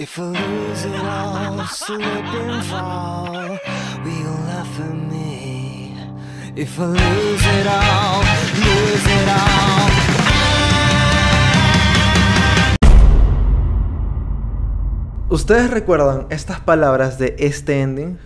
If I lose it all, slip and fall, will laugh at me? If I lose it all, lose it all. ¿Ustedes recuerdan estas palabras de este ending?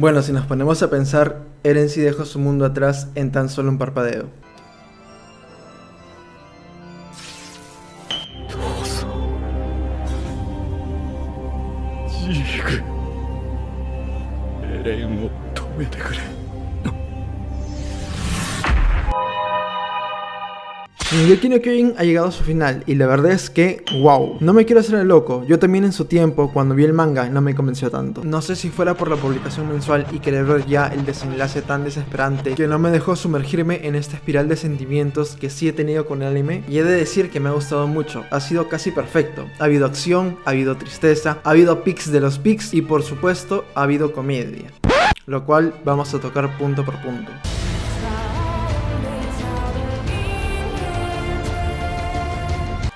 Bueno, si nos ponemos a pensar, Eren sí dejó su mundo atrás en tan solo un parpadeo. ジ Shingeki no Kyojin ha llegado a su final y la verdad es que, wow, no me quiero hacer el loco, yo también en su tiempo, cuando vi el manga, no me convenció tanto. No sé si fuera por la publicación mensual y querer ver ya el desenlace tan desesperante que no me dejó sumergirme en esta espiral de sentimientos que sí he tenido con el anime y he de decir que me ha gustado mucho, ha sido casi perfecto. Ha habido acción, ha habido tristeza, ha habido pics de los pics y por supuesto ha habido comedia. Lo cual vamos a tocar punto por punto.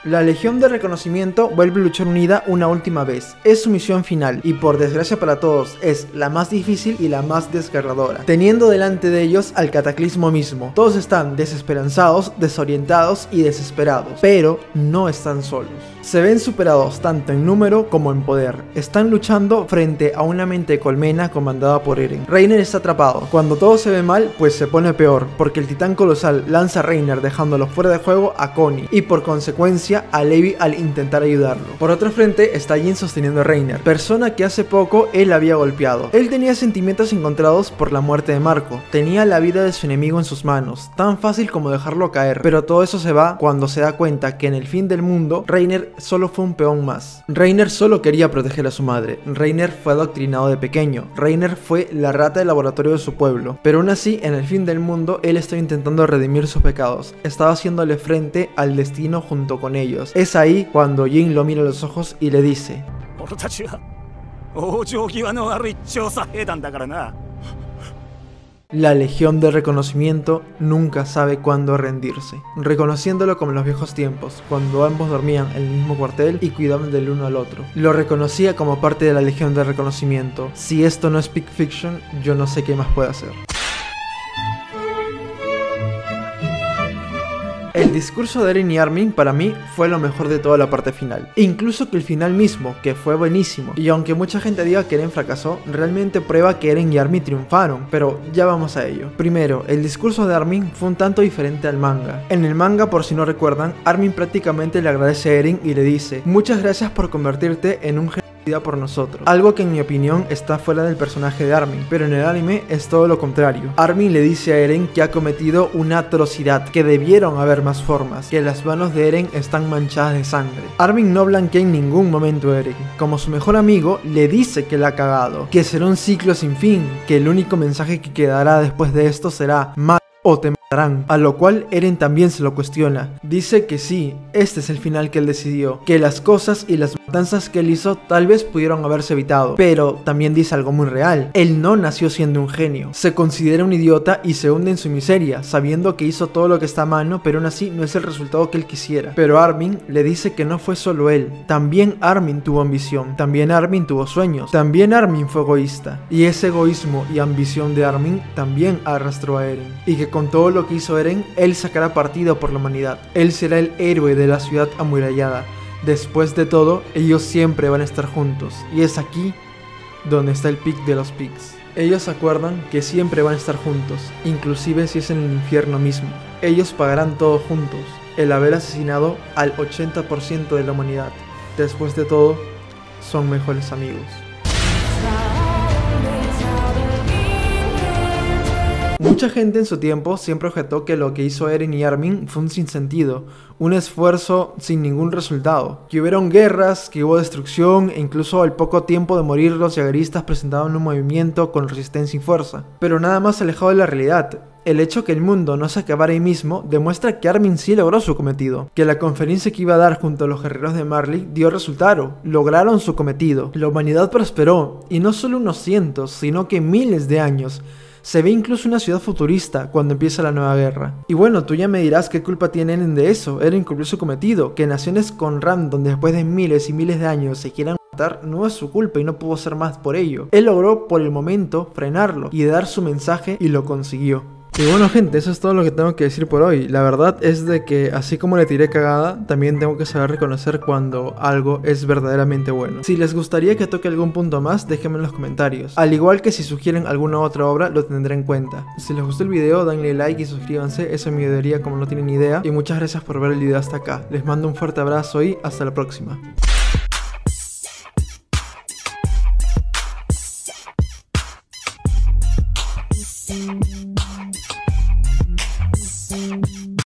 La Legión de Reconocimiento vuelve a luchar unida una última vez. Es su misión final y por desgracia para todos es la más difícil y la más desgarradora, teniendo delante de ellos al cataclismo mismo. Todos están desesperanzados, desorientados y desesperados, pero no están solos. Se ven superados tanto en número como en poder. Están luchando frente a una mente colmena comandada por Eren. Reiner está atrapado. Cuando todo se ve mal, pues se pone peor, porque el titán colosal lanza a Reiner dejándolo fuera de juego a Connie y por consecuencia a Levi al intentar ayudarlo. Por otro frente está Jin sosteniendo a Reiner, persona que hace poco él había golpeado. Él tenía sentimientos encontrados por la muerte de Marco. Tenía la vida de su enemigo en sus manos, tan fácil como dejarlo caer, pero todo eso se va cuando se da cuenta que en el fin del mundo Reiner solo fue un peón más. Reiner solo quería proteger a su madre. Reiner fue adoctrinado de pequeño. Reiner fue la rata de laboratorio de su pueblo. Pero aún así, en el fin del mundo, él estaba intentando redimir sus pecados. Estaba haciéndole frente al destino junto con es ahí cuando Jin lo mira a los ojos y le dice: la Legión de Reconocimiento nunca sabe cuándo rendirse, reconociéndolo como en los viejos tiempos, cuando ambos dormían en el mismo cuartel y cuidaban del uno al otro. Lo reconocía como parte de la Legión de Reconocimiento. Si esto no es Peak Fiction, yo no sé qué más puede hacer. El discurso de Eren y Armin para mí fue lo mejor de toda la parte final. E incluso que el final mismo, que fue buenísimo. Y aunque mucha gente diga que Eren fracasó, realmente prueba que Eren y Armin triunfaron. Pero ya vamos a ello. Primero, el discurso de Armin fue un tanto diferente al manga. En el manga, por si no recuerdan, Armin prácticamente le agradece a Eren y le dice, muchas gracias por convertirte en un por nosotros. Algo que en mi opinión está fuera del personaje de Armin, pero en el anime es todo lo contrario. Armin le dice a Eren que ha cometido una atrocidad, que debieron haber más formas, que las manos de Eren están manchadas de sangre. Armin no blanquea en ningún momento a Eren. Como su mejor amigo, le dice que la ha cagado, que será un ciclo sin fin, que el único mensaje que quedará después de esto será mata o te matarán. A lo cual Eren también se lo cuestiona. Dice que sí, este es el final que él decidió, que las cosas y las matanzas que él hizo tal vez pudieron haberse evitado, pero también dice algo muy real. Él no nació siendo un genio, se considera un idiota y se hunde en su miseria, sabiendo que hizo todo lo que está a mano, pero aún así no es el resultado que él quisiera. Pero Armin le dice que no fue solo él, también Armin tuvo ambición, también Armin tuvo sueños, también Armin fue egoísta, y ese egoísmo y ambición de Armin también arrastró a Eren, y que con todo lo que hizo Eren, él sacará partido por la humanidad, él será el héroe de la ciudad amurallada. Después de todo, ellos siempre van a estar juntos. Y es aquí donde está el pic de los pics. Ellos acuerdan que siempre van a estar juntos, inclusive si es en el infierno mismo. Ellos pagarán todo juntos, el haber asesinado al 80% de la humanidad. Después de todo, son mejores amigos. Mucha gente en su tiempo siempre objetó que lo que hizo Eren y Armin fue un sinsentido, un esfuerzo sin ningún resultado, que hubieron guerras, que hubo destrucción e incluso al poco tiempo de morir los yagueristas presentaban un movimiento con resistencia y fuerza, pero nada más alejado de la realidad. El hecho que el mundo no se acabara ahí mismo demuestra que Armin sí logró su cometido, que la conferencia que iba a dar junto a los guerreros de Marley dio resultado, lograron su cometido, la humanidad prosperó, y no solo unos cientos, sino que miles de años, se ve incluso una ciudad futurista cuando empieza la nueva guerra. Y bueno, tú ya me dirás qué culpa tienen de eso, era incumplir su cometido, que naciones con random después de miles y miles de años se quieran matar no es su culpa y no pudo hacer más por ello. Él logró por el momento frenarlo y dar su mensaje y lo consiguió. Y bueno gente, eso es todo lo que tengo que decir por hoy. La verdad es de que así como le tiré cagada, también tengo que saber reconocer cuando algo es verdaderamente bueno. Si les gustaría que toque algún punto más, déjenme en los comentarios. Al igual que si sugieren alguna otra obra, lo tendré en cuenta. Si les gustó el video, denle like y suscríbanse, eso me ayudaría como no tienen idea. Y muchas gracias por ver el video hasta acá. Les mando un fuerte abrazo y hasta la próxima.